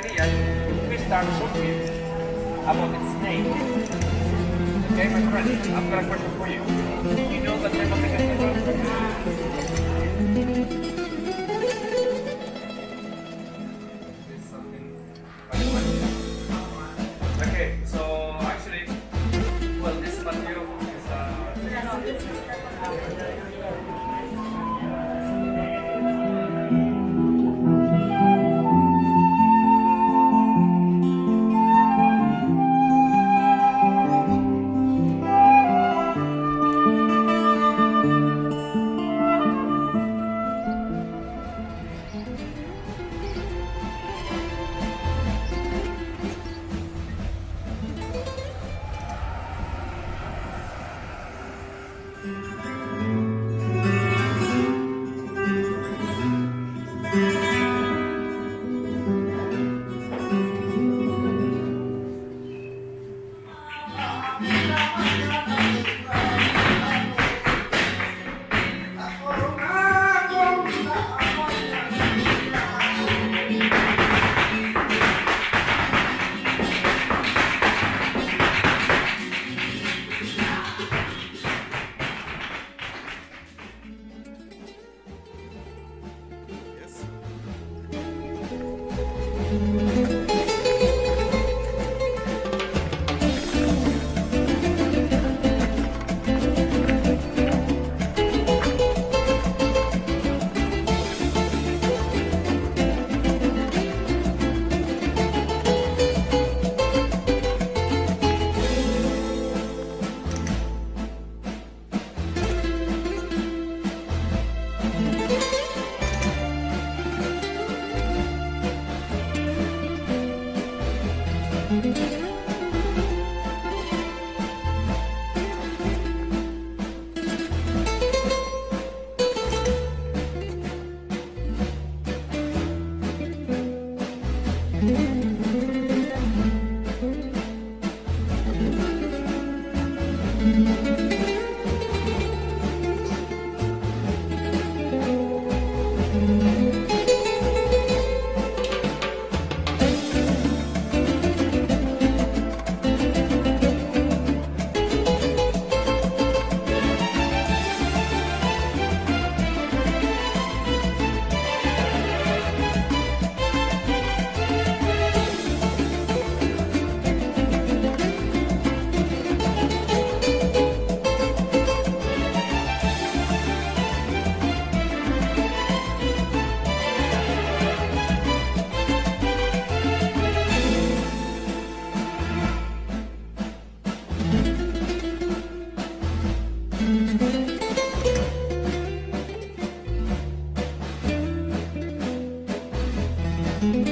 Career, we start something about its name. Okay, my friend, I've got a question for you. Do you know the name of the Mm-hmm.